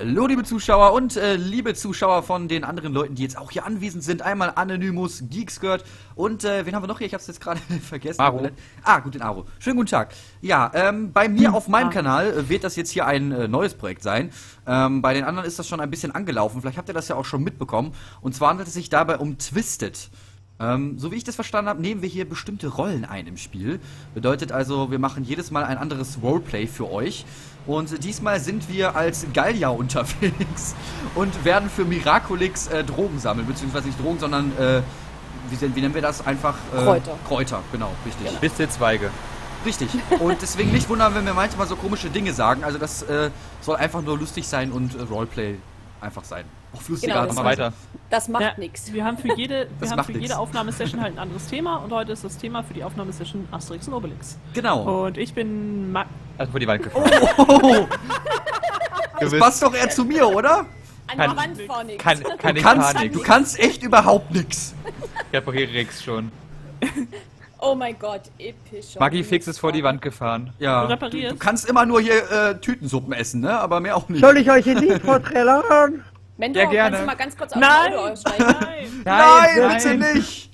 Hallo liebe Zuschauer und äh, liebe Zuschauer von den anderen Leuten, die jetzt auch hier anwesend sind. Einmal Anonymous, Geekskirt und äh, wen haben wir noch hier? Ich habe es jetzt gerade vergessen. Aro. Ah, gut, den Aro. Schönen guten Tag. Ja, ähm, bei mir auf meinem Kanal äh, wird das jetzt hier ein äh, neues Projekt sein. Ähm, bei den anderen ist das schon ein bisschen angelaufen. Vielleicht habt ihr das ja auch schon mitbekommen. Und zwar handelt es sich dabei um Twisted. Ähm, so wie ich das verstanden habe, nehmen wir hier bestimmte Rollen ein im Spiel. Bedeutet also, wir machen jedes Mal ein anderes Roleplay für euch. Und diesmal sind wir als Gallier unterwegs und werden für Miraculix äh, Drogen sammeln. Beziehungsweise nicht Drogen, sondern, äh, wie, wie nennen wir das? Einfach äh, Kräuter. Kräuter, genau, richtig. Bis Zweige. Richtig. Und deswegen nicht wundern, wenn wir manchmal so komische Dinge sagen. Also das äh, soll einfach nur lustig sein und äh, Roleplay einfach sein. Auf lustige Genau, Art das und Weise. Das macht Ja, nichts. Wir haben für jede, wir haben für nix. jede Aufnahmesession halt ein anderes Thema und heute ist das Thema für die Aufnahmesession Asterix und Obelix. Genau. Und ich bin Ma Also vor die Wand gefahren. Oh, das Gewiss. passt doch eher zu mir, oder? An Kann- der Wand vor nichts. Kann, kann Du ich kannst, du nichts. kannst echt überhaupt nix. Ich repariere Rex schon. Oh mein Gott, episch. Magifix ist vor die Wand gefahren. Ja. Du Du, reparierst? du kannst immer nur hier äh, Tütensuppen essen, ne? Aber mehr auch nicht. Soll ich euch ein Lied vorträllern? Mentor, Ja, gerne. kannst du mal ganz kurz auf Nein! Auto aussteigen? Nein! Nein, bitte nicht!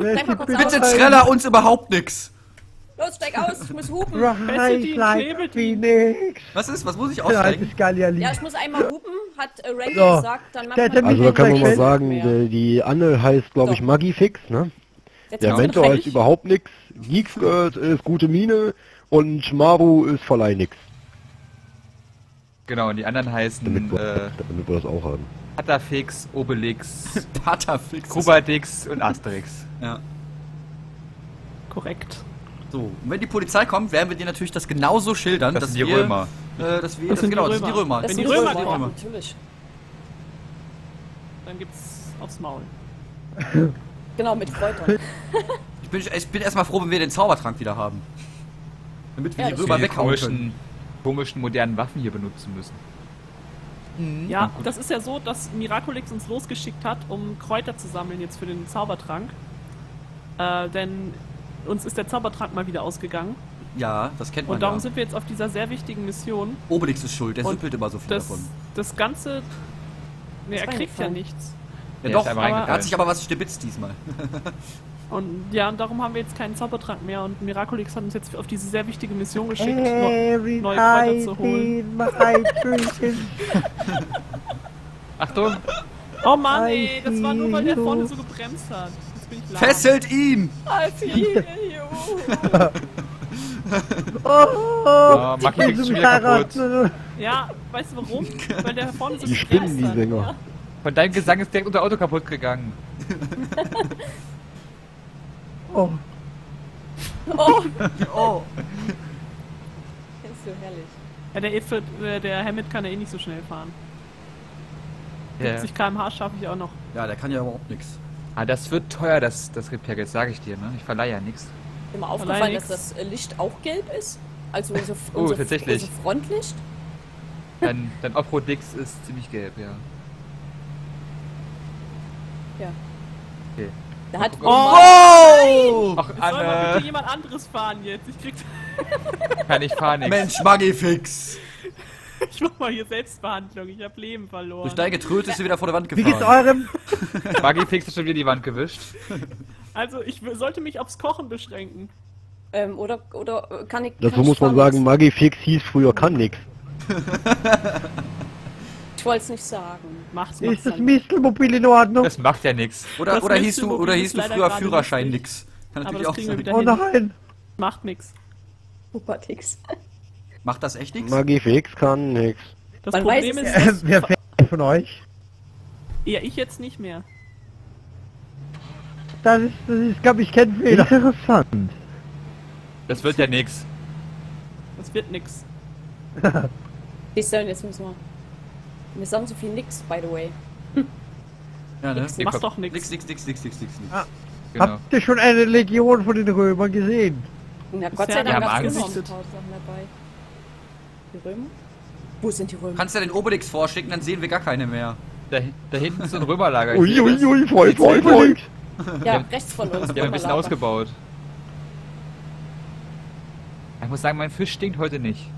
Die Bitte treller uns überhaupt nix. Los, steig aus, ich muss hupen. Rise like. Phoenix. Was ist? Was muss ich aussteigen? Ja, ich muss einmal hupen, hat äh, Randy So. gesagt, dann macht man... Also da kann man mal sagen, die, die Anne heißt glaube ich So. Magifix, ne? Jetzt Der Mentor heißt überhaupt nix. Geekskirt ist gute Mine und Maru ist Verleih nix. Genau, und die anderen heißen Damit, wir, äh, damit wir das auch haben. Patafix, Obelix, Patafix. Krubadix und Asterix. Ja. Korrekt. So, und wenn die Polizei kommt, werden wir dir natürlich das genauso schildern, Das dass sind die wir, Römer. Äh, dass wir, Das sind die genau, das sind die Römer. Römer. Das Wenn sind die Römer Römer, kommen. Natürlich. Dann gibt's aufs Maul. Genau, mit Kräutern. Ich bin, ich bin erstmal froh, wenn wir den Zaubertrank wieder haben. Damit wir Ja, die das Römer Die weghauen können. komischen, komischen modernen Waffen hier benutzen müssen. Mhm. Ja, das ist ja so, dass Miraculix uns losgeschickt hat, um Kräuter zu sammeln jetzt für den Zaubertrank. Äh, denn uns ist der Zaubertrank mal wieder ausgegangen. Ja, das kennt man Und darum ja. sind wir jetzt auf dieser sehr wichtigen Mission. Obelix ist schuld, der Und süppelt immer so viel Das, davon. das Ganze. Ne, er kriegt ja nichts. Ja, Der doch, aber- er hat sich aber was stibitzt diesmal. Und ja, und darum haben wir jetzt keinen Zaubertrank mehr. Und Miraculix hat uns jetzt auf diese sehr wichtige Mission geschickt. No Every neue Kräuter zu holen. Achtung! oh Mann, ey, das war nur, weil der vorne so gebremst hat. Jetzt bin ich lahm. Fesselt ihn! I feel you. Oh, Oh, ist ich schon wieder kaputt. Ja, weißt du warum? Weil der vorne so Die spinnen, die. Sänger. Von deinem Gesang ist direkt unser Auto kaputt gegangen. Oh, Oh, Oh. das ist so herrlich. Ja, der, Ifrit, äh, der Hammett kann ja eh nicht so schnell fahren. Ja. 70 km/h schaffe ich auch noch. Ja, der kann ja überhaupt nichts. Ah, das wird teuer, das, das Repair, jetzt sage ich dir, ne? Ich verleihe ja nichts. Immer aufgefallen, dass das Licht auch gelb ist? Also unser, Oh, unser, tatsächlich. unser Frontlicht? Dein, dein Offroad-Dix ist ziemlich gelb, ja. Ja. Okay. Da hat Oh! Ach, Soll mal bitte Anne, jemand anderes fahren jetzt? Ich krieg. kann ich fahren nix. Mensch, Magifix! Ich mach mal hier Selbstbehandlung. Ich hab Leben verloren. Durch deine Getröte ist sie wieder vor der Wand wie geht's gefahren. eurem? Magifix hat schon wieder die Wand gewischt. Also, ich sollte mich aufs Kochen beschränken. ähm, oder, oder äh, kann ich. Dazu kann muss man sagen, Magifix hieß früher kann nix. Ich wollte es nicht sagen. Macht's, macht's Ist das. Mistelmobil in Ordnung? Das macht ja nichts. Oder, Das oder hieß du, oder hieß du früher Führerschein nix? Kann Aber natürlich das auch kriegen wir sein. wieder Oh nein. Macht nix. Hubertix. Macht das echt nichts? Magifix kann nix. Das Man Problem ist, wer fährt von euch? ja, ich jetzt nicht mehr. Das ist, das ist glaube ich, kein Fehler. Interessant. Das wird ja nix. Das wird nix. Siehst du, jetzt müssen wir. Wir sagen so viel nix, by the way. Ja, ne? Macht komm. doch nix. Nix, nix, nix, nix, nix, nix, nix. Genau. Habt ihr schon eine Legion von den Römern gesehen? Na, Gott sei Dank haben gab's paar Sachen dabei. Die Römer? Wo sind die Römer? Kannst du ja den Obelix vorschicken, dann sehen wir gar keine mehr. Da, da hinten ist so ein Römerlager. ich Ui, sehe ui, das. ui, voll, voll, voll. ja, haben- rechts von uns. Die haben ein bisschen Römerlager. ausgebaut. Ich muss sagen, mein Fisch stinkt heute nicht.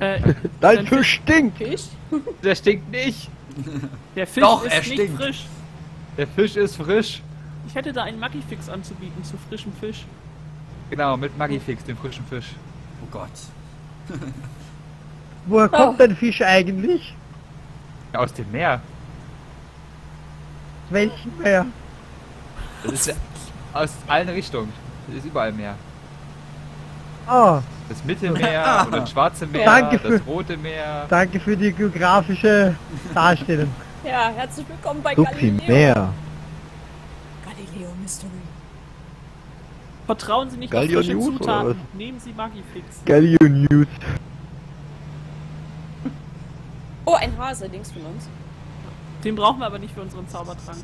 Äh, Dein Fisch stinkt! Fisch? Der stinkt nicht. der Fisch Doch, ist er nicht stinkt. frisch. Der Fisch ist frisch. Ich hätte da einen Maggi-Fix anzubieten zu frischem Fisch. Genau, mit Magifix, dem frischen Fisch. Oh Gott. Woher kommt denn Fisch eigentlich? Ja, aus dem Meer. Welchen Meer? Das ist ja aus allen Richtungen. Das ist überall Meer. Ah, Das Mittelmeer oder das Schwarze Meer, Danke das für- Rote Meer. danke für die geografische Darstellung. Ja, herzlich willkommen bei So Galileo. mehr. Galileo Mystery. Vertrauen Sie nicht Gallion auf frische News, Zutaten. Nehmen Sie Maggi-Fix. Galileo News. Oh, ein Hase links von uns. Den brauchen wir aber nicht für unseren Zaubertrank.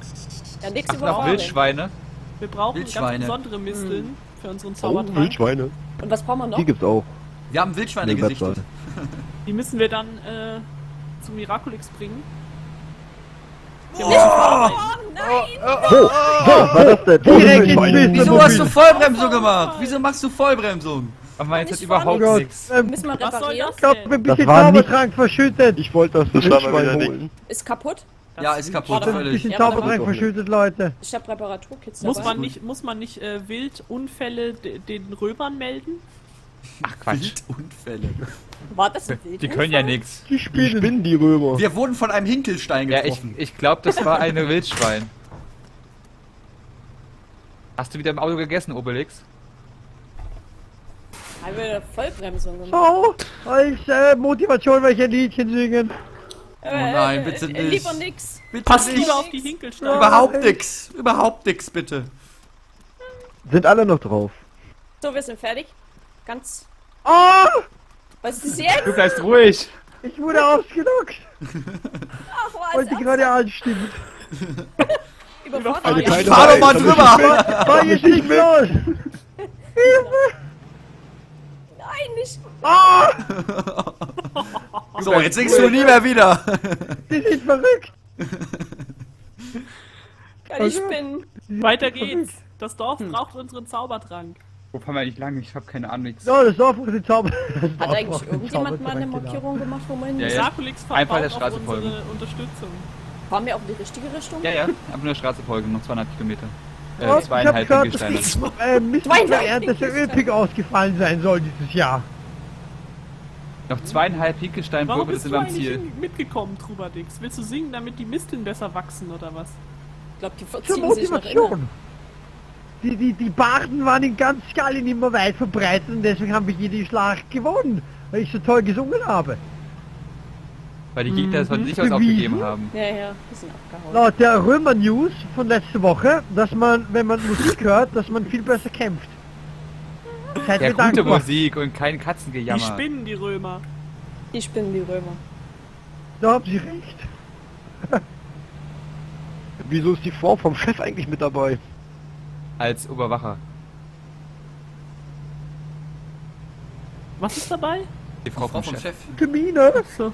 Ja, nächste Ach, Woche. Wildschweine. Wir brauchen Wildschweine. ganz besondere Misteln für unseren Oh, Zaubertrank. Wildschweine. Und was brauchen wir noch? Die gibt's auch. Wir haben Wildschweine Eine gesichtet. Die müssen wir dann äh, zum Miraculix bringen. Wir Oh, nein! Wo? Wo? war das denn? Direkt ins Wildschweine. Bild. Wieso hast du Vollbremsung gemacht? Wieso machst du Vollbremsung? Aber jetzt hat überhaupt Oh Gott, nichts. ähm, Müssen wir Was reparieren? das ich glaube, denn? ein bisschen war nicht- Zaubertrank verschüttet. Ich wollte das Das Wildschwein holen. Ist kaputt? Das Ja, ist kaputt, Warte mal. Ein bisschen Ja, Zaubertrank verschüttet, Leute. Ich habe Reparaturkits Muss dabei. man nicht, muss man nicht äh, Wildunfälle de- den Römern melden? Ach Quatsch. Wildunfälle. War das ein Wild? Die können ja nichts. Die Spinnen. spinnen die Römer. Wir wurden von einem Hinkelstein Ja, ich, getroffen. ich glaube, das war eine Wildschwein. Hast du wieder im Auto gegessen, Obelix? Haben wir Vollbremsung gemacht. So, als äh, Motivation ich ein Liedchen singen. Oh nein, bitte nicht. Lieber nix. Bitte Passt nicht. lieber auf die Hinkelsteine. Überhaupt nix. Überhaupt nix, bitte. Sind alle noch drauf? So, wir sind fertig. Ganz. Ah, Was ist jetzt? Du bleibst ruhig. ich wurde ausgenockt, Ach, weil was? die gerade anstimmt. Überfordert. Fahr doch mal drüber. Fahr jetzt nicht los. Nein, nicht. Ah, So, jetzt singst du nie mehr wieder. die sind verrückt. Kann ich spinnen. Weiter geht's. Das Dorf braucht unseren Zaubertrank. Wo fahren wir eigentlich lang? Ich habe keine Ahnung. Nichts. So, das Dorf ist die Zauber. Hat eigentlich irgendjemand mal eine Markierung gemacht, wo man Ja, hin ja. Miraculix Einfach der Straße unsere Unterstützung. Fahren wir auch in die richtige Richtung? Ja, ja. Einfach nur Straße folgen, noch zweieinhalb Kilometer. Oh, Äh, ich hab zweieinhalb gehört, dass äh, Mistbeernte Zweieinhalb sehr üppig ausgefallen sein soll dieses Jahr. Noch zweieinhalb Hinkelstein Warum Probe, das bist sind du am eigentlich Ziel. mitgekommen, Trubadix? Willst du singen, damit die Misteln besser wachsen oder was? Ich glaube, die Zur verziehen sich noch immer. Motivation. Die, die, die Barden waren in ganz Gallien immer weit verbreitet und deswegen haben wir jede Schlacht gewonnen, weil ich so toll gesungen habe. Weil die Gegner es von sich aus aufgegeben haben. Ja, ja, die sind abgehauen. Laut der Römer News von letzter Woche, dass man, wenn man Musik hört, dass man viel besser kämpft. Seid Ja, gute dankbar. Musik und kein Die Katzengejammer. spinnen, die Römer. Die spinnen die Römer. Da haben Sie recht. Wieso ist die Frau vom Chef eigentlich mit dabei? Als Oberwacher. Was ist dabei? Die Frau, Frau vom, vom Chef. Chef. Termine, So.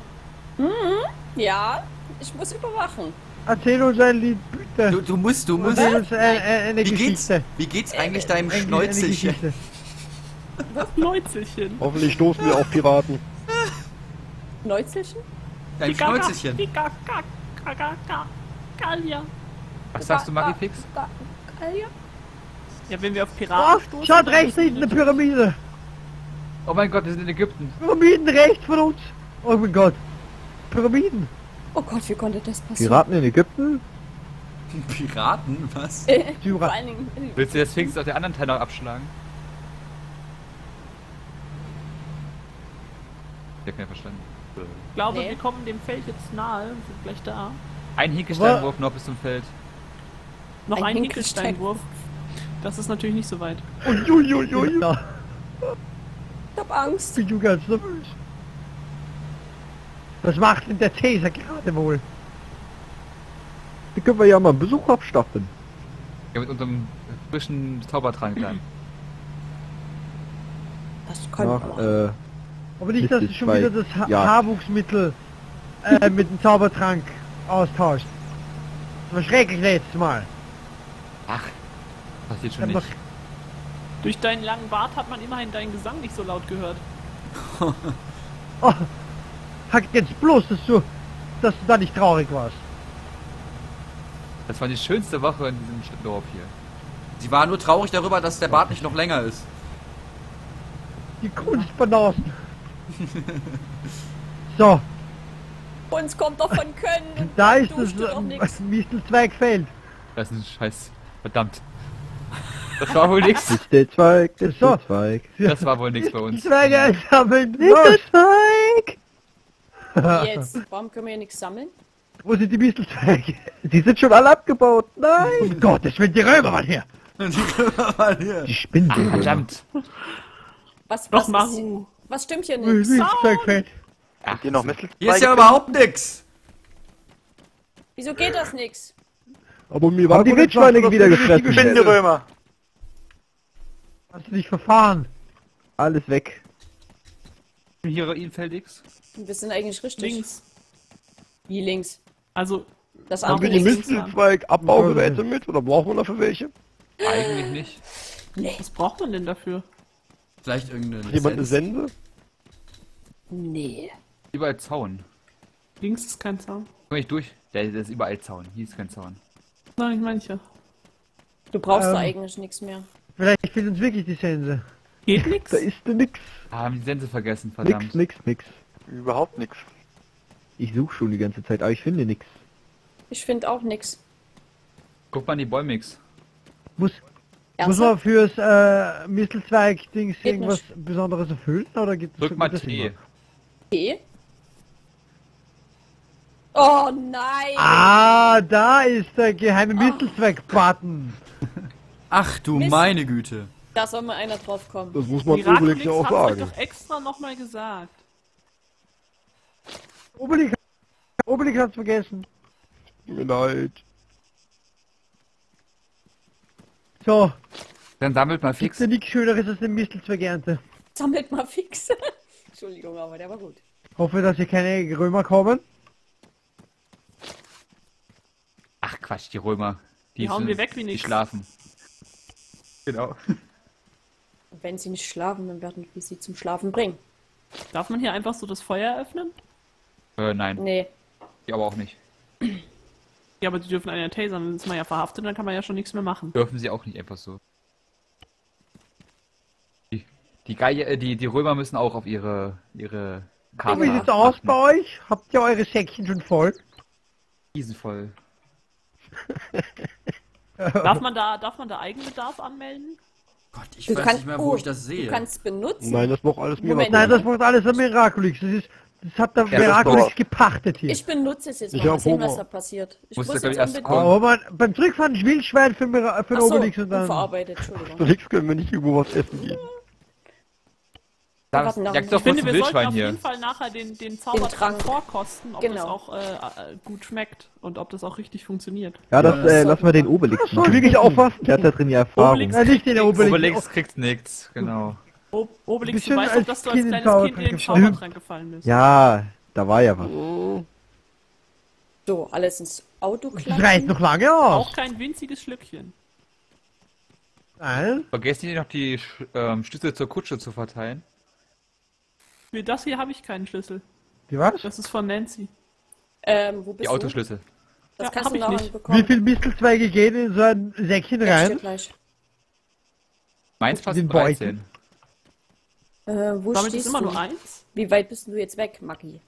Ja, ich muss überwachen. erzähl uns ein Lied, bitte. Du, du musst, du musst. Erzähl uns äh, äh, eine Wie geht's, Geschichte. wie geht's eigentlich deinem Eine- eine Schnäuzelchen? Geschichte. Neuzelchen. Hoffentlich stoßen wir auf Piraten. Neuzelchen? Dein Schnäuzelchen. Gallia. Was sagst du, Magifix? Ga- Gallia? Ja, wenn wir auf Oh, Piraten stoßen... schaut rechts hinten eine Pyramide. Oh mein Gott, wir sind in Ägypten. Pyramiden rechts von uns. Oh mein Gott. Pyramiden. Oh Gott, wie konnte das passieren? Piraten in Ägypten? Piraten? Was? Äh, vor allen Dingen... äh, Willst du der Sphinx auf der anderen Teil noch abschlagen? Ich hab keinen verstanden. Ich glaube, Nee. wir kommen dem Feld jetzt nahe. Wir sind gleich da. Ein Hinkelsteinwurf noch bis zum Feld. Noch Ein ein, Hinkelstein. Hinkelsteinwurf. Das ist natürlich nicht so weit. Uiuiui. Da Ich hab Angst. bin du ganz nervös. Was macht denn der Cäsar gerade wohl? Da können wir ja mal einen Besuch abstatten. Ja, mit unserem frischen Zaubertrank dann. Das können wir Nach, machen. äh, Aber nicht, dass du schon wieder das ha Ja. Haarwuchsmittel äh, mit dem Zaubertrank austauscht. Das war schrecklich letztes Mal. Ach, passiert schon Aber nicht. Durch deinen langen Bart hat man immerhin deinen Gesang nicht so laut gehört. oh, Sag jetzt bloß, dass du, dass du da nicht traurig warst. Das war die schönste Woche in diesem Dorf hier. Sie war nur traurig darüber, dass der Bart nicht noch länger ist. Die Kunstbanasen. so, Uns kommt doch von Können. und da ist das tut doch nix. ähm, Mistelzweigfeld. Das ist ein Scheiß. Verdammt. Das war wohl nix. Mistelzweig, So. Mistelzweig. Das war wohl nix bei uns. Zweige einsammeln. Los. Mistelzweig! Jetzt, warum können wir hier nichts sammeln? Wo sind die Mistelzweige? Die sind schon alle abgebaut. Nein! Um Gottes Willen, die Römer waren hier. Die Spinnen. Ach, verdammt. Was, Doch, was, ist, Maru. was stimmt hier nicht? Mistelzweigfeld. Ach, Hier noch Mistelzweige. Hier ist ja überhaupt nix. Wieso geht das nix? Aber mir waren die Wildschweine wieder doch die gefressen. Spinne. Spindelrömer. Hast du dich verfahren? Alles weg. Hier Infeldix. Wir sind eigentlich richtig. Links. Wie links? Also, Das Haben andere wir die links. Mistelzweig-Abbaugeräte mit oder brauchen wir dafür welche? Eigentlich nicht. Nee. was braucht man denn dafür? Vielleicht irgendeine Hat jemand eine. Sense? Nee. Überall Zaun. Links ist kein Zaun. Komm ich durch? Der, der ist überall Zaun. Hier ist kein Zaun. Nein, ich manche. Du brauchst Ähm. da eigentlich nichts mehr. Vielleicht fehlt uns wirklich die Sense. Geht nix? Da ist nix. Ah, haben die Sense vergessen, Nix, verdammt. nix, nix. Überhaupt nichts. Ich suche schon die ganze Zeit, aber ich finde nix. Ich finde auch nix. Guck mal in die Bäumix. Muss, muss man fürs äh, Mistelzweig-Dings irgendwas Besonderes erfüllen? Oder gibt es Drück mal T. Okay. Oh nein! Ah, da ist der geheime Mistelzweig-Button. Ach du Mist. meine Güte. Da soll mal einer drauf kommen. Das muss man Miraculix Obelix ja auch sagen. doch extra nochmal gesagt. Obelix, Obelix hat's vergessen. Tut Mir leid. So, Dann sammelt mal fix. ja nichts Schöneres als eine Mistelzweig-Ernte. Sammelt mal fix. Entschuldigung, aber der war gut. Hoffe, dass hier keine Römer kommen. Ach Quatsch, die Römer. Die hauen sind- wir weg wie Die nix. schlafen. Genau. Wenn sie nicht schlafen, dann werden wir sie zum Schlafen bringen. Darf man hier einfach so das Feuer öffnen? Äh, nein. Nee. Die aber auch nicht. Ja, aber die dürfen einen ja tasern, dann ist man ja verhaftet, dann kann man ja schon nichts mehr machen. Dürfen sie auch nicht einfach so. Die, die, Geige, äh, die, die Römer müssen auch auf ihre, ihre Karte Wie sieht's aus bei euch? Habt ihr eure Säckchen schon voll? Riesenvoll. Darf man da, darf man da Eigenbedarf anmelden? Gott, ich Du weiß kannst, nicht mehr, wo oh, ich das sehe. Du kannst benutzen. Nein, das braucht alles Moment. Nein, das macht alles Miraculix. Das ist, das hat der Ja, Miraculix braucht- gepachtet hier. Ich benutze es jetzt Ich mal. Mal sehen, was da passiert. Ich muss glaub jetzt erst unbedingt... kommen. Aber man, beim Zurückfahren ein Wildschwein für, Mira für so, Obelix und dann. unverarbeitet, Entschuldigung. Obelix können wir nicht irgendwo was essen gehen. Warten noch. sag Ich doch Ich finde, wir sollten Wildschwein auf hier. jeden Fall nachher den, den Zaubertrank Trank. vorkosten, ob Genau. das auch äh, äh, gut schmeckt und ob das auch richtig funktioniert. Ja, das, Ja, äh, so. lassen wir den Obelix Ach so, machen. wirklich aufpassen. Der hat da drin die Erfahrung. Obelix- Nein, nicht den Obelix. Obelix kriegt nichts, genau. Ob Obelix, Bisschen du weißt doch, als dass du als Kind in kleines Kind in den. Zaubertrank gefallen bist. Ja, da war ja was. So, alles ins Auto Das reicht klatschen. noch lange aus. Auch kein winziges Schlückchen. Nein. Vergesst nicht noch die ähm, Schlüssel zur Kutsche zu verteilen. Für das hier habe ich keinen Schlüssel. Wie was? Das ist von Nancy. Ähm, wo bist Die du? Autoschlüssel. Das Ja, kannst du ich nachher nicht. bekommen. Wie viel Mistelzweige gehen in so ein Säckchen dir rein? gleich. Meins passt Den 13. Äh, wo Damit ist immer du? nur eins. Wie weit bist du jetzt weg, Maggi?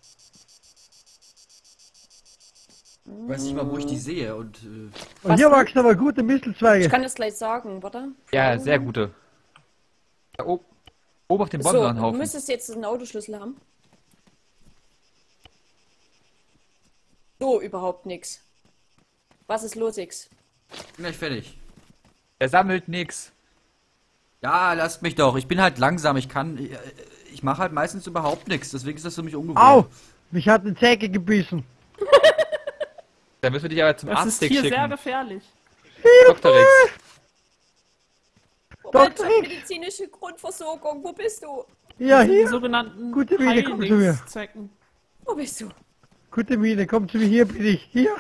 Ich weiß nicht mal, wo ich die sehe. Und äh, Und hier wachsen aber gute Mistelzweige. Ich kann das gleich sagen, warte. Ja, sehr gute. Da oben, oben auf dem So, du Bonbonhaufen. müsstest jetzt einen Autoschlüssel haben. So, überhaupt nix. Was ist los, X? bin gleich fertig. Er sammelt nix. Ja, lasst mich doch. Ich bin halt langsam. Ich kann. Ich, ich mache halt meistens überhaupt nichts. Deswegen ist das für mich ungewohnt. Au! Mich hat eine Zecke gebissen. Da müssen wir dich aber zum Das ist Arztstick hier sehr schicken. gefährlich. Dr. Rex. X. medizinische Grundversorgung, wo bist du? Ja, Die hier. sogenannten Gute Miene, komm zu mir. Wo bist du? Gute Mine, komm zu mir. Hier bin ich. Hier.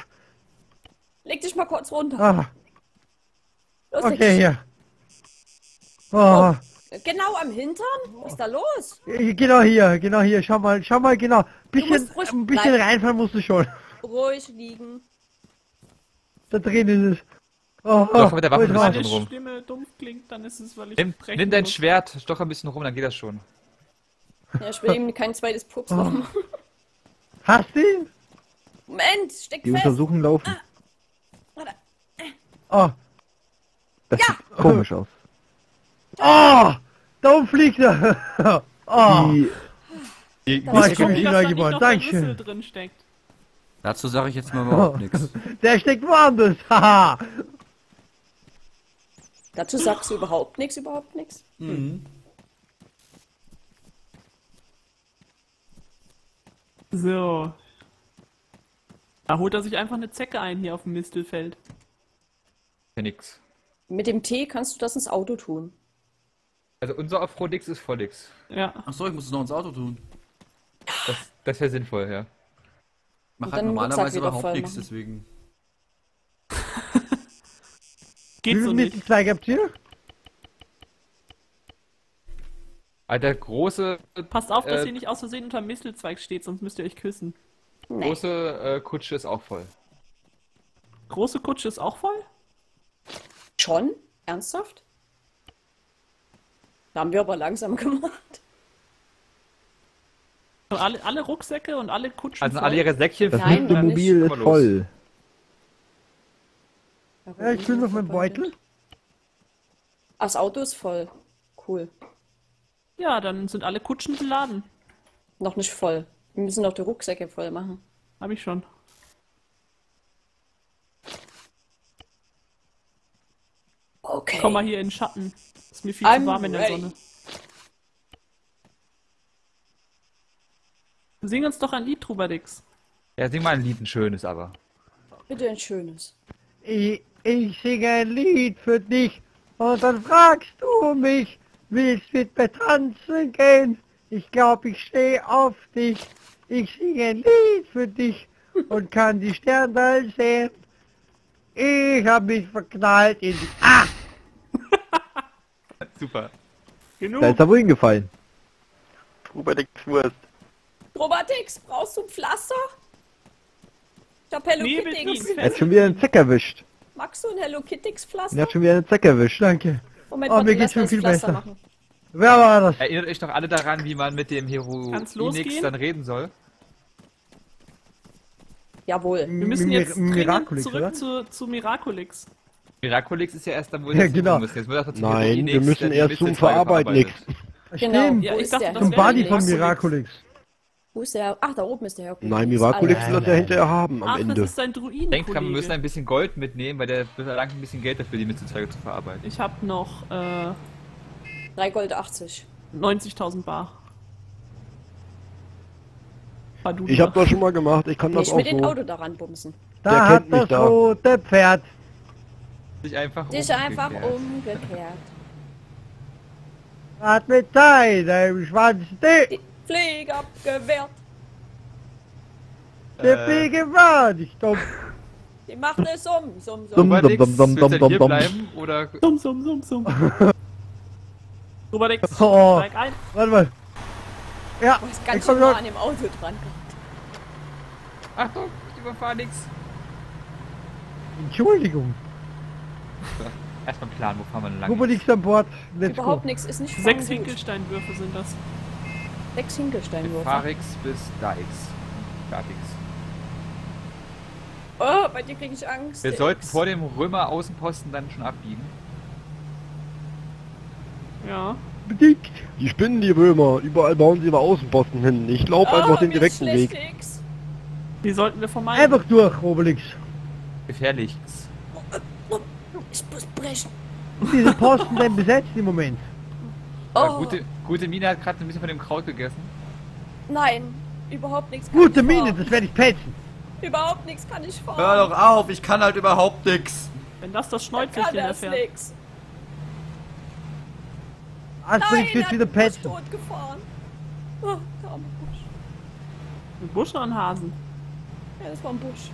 Leg dich mal kurz runter. Ah, Los, okay, hier. Oh, Genau am Hintern? Was ist da los? Äh, Genau hier, genau hier. Schau mal, schau mal genau. Bisschen, ein bisschen bleiben. reinfahren musst du schon. Ruhig liegen. Da drin ist es. Oh, Doch, mit der Waffe voll ein drauf. bisschen Wenn die rum. Stimme dumpf klingt, dann ist es, weil ich Nimm, nimm dein muss. Schwert, stoch ein bisschen rum, dann geht das schon. Ja, ich will ihm kein zweites Pups Oh. machen. Hast du ihn? Moment, steck Die fest. Untersuchungen laufen. Warte. Oh, Das sieht komisch aus. oh, da oben fliegt er. Oh, Die, Die, Da Oh, ist ich bin die da neu nicht geboren. noch der Dankeschön. Rüssel drin steckt. Dazu sage ich jetzt mal überhaupt nichts. der steckt woanders. Haha. Dazu sagst du überhaupt nichts, überhaupt nichts. So. Da holt er sich einfach eine Zecke ein hier auf dem Mistelfeld. ja nix. Mit dem Tee kannst du das ins Auto tun. Also unser Afrodix ist Vollix. Ja. Achso, ich muss es noch ins Auto tun. Das, das wäre sinnvoll, ja. Mach Und halt normalerweise überhaupt nichts, deswegen. Geht Wie so nicht. Mittelzweig habt ihr? Alter, große, Passt auf, dass Äh, ihr nicht aus Versehen unter dem Mistelzweig steht, sonst müsst ihr euch küssen. Große äh, Kutsche ist auch voll. Große Kutsche ist auch voll? Schon? Ernsthaft? Da haben wir aber langsam gemacht. Alle, alle Rucksäcke und alle Kutschen Also voll? alle ihre Säckchen das Nein. Mobil ist voll. Ja, ich will noch meinen Beutel. Ah, Das Auto ist voll. Cool. Ja, dann sind alle Kutschen beladen. Noch nicht voll. Wir müssen noch die Rucksäcke voll machen. Hab ich schon. Okay. Komm mal hier in den Schatten. Ist mir viel I'm zu warm in der ready. Sonne. Sing uns doch ein Lied, Trubadix. Ja, sing mal ein Lied, ein schönes aber. Bitte ein schönes. Ich, ich singe ein Lied für dich und dann fragst du mich, willst mit mir tanzen gehen? Ich glaub, ich stehe auf dich. Ich singe ein Lied für dich und kann die Sterne sehen. Ich hab mich verknallt in die... Ah! Super. Genug. Da ist er wohin gefallen. Trubadix-Wurst. Robatix, brauchst du ein Pflaster? Ich hab Hello Nee, nicht. Er hat schon wieder einen Zeck erwischt. Magst du ein Hello Kittix Er Pflaster? hat schon wieder einen Zeck erwischt. Danke. Moment, Oh, mir geht's schon viel Pflaster besser. machen. Wer war das? Erinnert euch doch alle daran, wie man mit dem Heroinix losgehen? dann reden soll. Jawohl. Wir müssen jetzt Miraculix, zurück oder? zu, zu Miraculix. Miraculix ist ja erst dann, wo wir Ja, jetzt genau. Jetzt doch zum Nein, wir müssen erst zum Verarbeiten. Genau. Stimmt. Ja, ich dachte, das Zum wäre Body die von Miraculix. Wo ist der? Ach, da oben ist der Herkules. Nein, Miraculix wird er hinterher haben am Ach, Ende. das ist ein Druiden. Denkt dran, wir müssen ein bisschen Gold mitnehmen, weil der verlangt ein bisschen Geld dafür, die Mistelzweige zu verarbeiten. Ich habe noch äh, 3 Gold 80. 90.000 Bar. Badula. Ich hab das schon mal gemacht, ich kann das Nicht auch mit dem so. Auto daran bumsen. Da Der hat kennt mich das da. rote Pferd. Dich einfach Dich einfach umgekehrt. umgekehrt. Hat mit seinem Schwanz die, Die Pflege abgewehrt. der Biege war nicht dumm. Die macht es um. Summ, Dumm. summ. Oberdix, Dum, dum, dum, willst du dum, hier dum. bleiben oder Summ, summ, summ, summ. Rubadix, Oh. steig ein. Warte mal. Ja, hast ich ganz komm schön nah schon. an dem Auto dran. Achtung, ich überfahr nix. Entschuldigung. Erstmal Plan, wo fahren wir denn lang? Liegt an Bord. Let's. Überhaupt nichts ist nicht Sechs. Hinkelsteinwürfe sind das. Sechs Hinkelsteinwürfe. Farix bis Daix. Datix. Oh, bei dir kriege ich Angst. Wir X. sollten vor dem Römer Außenposten dann schon abbiegen. Ja. Bedingt. Die spinnen die Römer, überall bauen sie ihre Außenposten hin. Ich glaub oh, einfach den direkten Weg. X. Die sollten wir vermeiden. Einfach durch, Obelix. Gefährlich. Ich muss brechen. Diese Posten werden besetzt im Moment. Ja, Oh, gute, gute Mine hat gerade ein bisschen von dem Kraut gegessen. nein. Überhaupt nichts kann Gute ich Mine, fahren. das werde ich petzen. Überhaupt nichts kann ich fahren. Hör doch auf, ich kann halt überhaupt nix. Wenn das das Ich das erfährt. nix. Asterix Nein, wird er wieder petzen. tot gefahren. Oh, der arme Busch. Ein Busch oder ein Hasen? Ja, das war ein Busch.